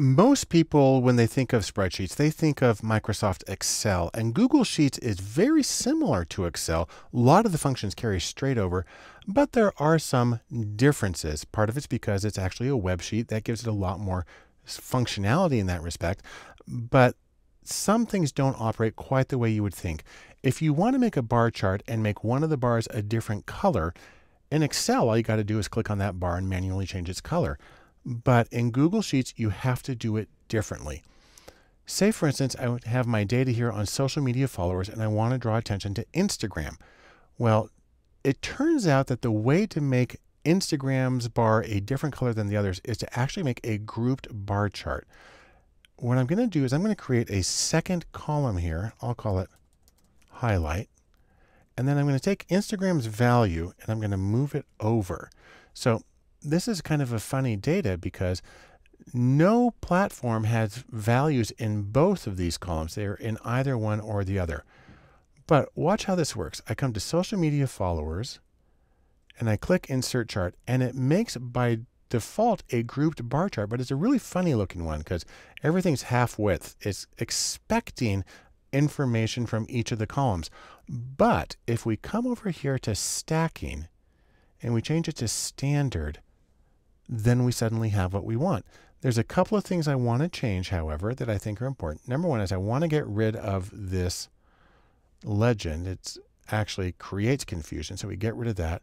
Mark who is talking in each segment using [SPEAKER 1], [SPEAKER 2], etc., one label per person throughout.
[SPEAKER 1] Most people, when they think of spreadsheets, they think of Microsoft Excel, and Google Sheets is very similar to Excel. A lot of the functions carry straight over, but there are some differences. Part of it's because it's actually a web sheet that gives it a lot more functionality in that respect, but some things don't operate quite the way you would think. If you want to make a bar chart and make one of the bars a different color, in Excel, all you got to do is click on that bar and manually change its color. But in Google Sheets, you have to do it differently. Say, for instance, I have my data here on social media followers and I want to draw attention to Instagram. Well, it turns out that the way to make Instagram's bar a different color than the others is to actually make a grouped bar chart. What I'm going to do is I'm going to create a second column here. I'll call it highlight. And then I'm going to take Instagram's value and I'm going to move it over. So this is kind of a funny data because no platform has values in both of these columns. They're in either one or the other. But watch how this works. I come to social media followers and I click insert chart and it makes by default a grouped bar chart, but it's a really funny looking one because everything's half width. It's expecting information from each of the columns. But if we come over here to stacking and we change it to standard, then we suddenly have what we want. There's a couple of things I want to change, however, that I think are important. Number one is I want to get rid of this legend. It actually creates confusion, so we get rid of that.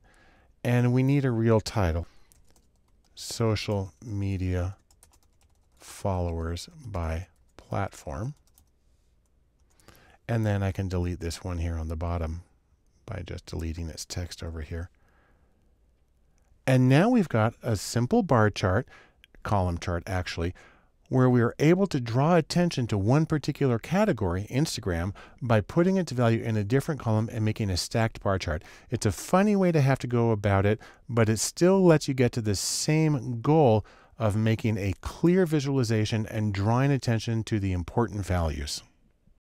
[SPEAKER 1] And we need a real title. Social media followers by platform. And then I can delete this one here on the bottom by just deleting its text over here. And now we've got a simple bar chart, column chart actually, where we are able to draw attention to one particular category, Instagram, by putting its value in a different column and making a stacked bar chart. It's a funny way to have to go about it, but it still lets you get to the same goal of making a clear visualization and drawing attention to the important values.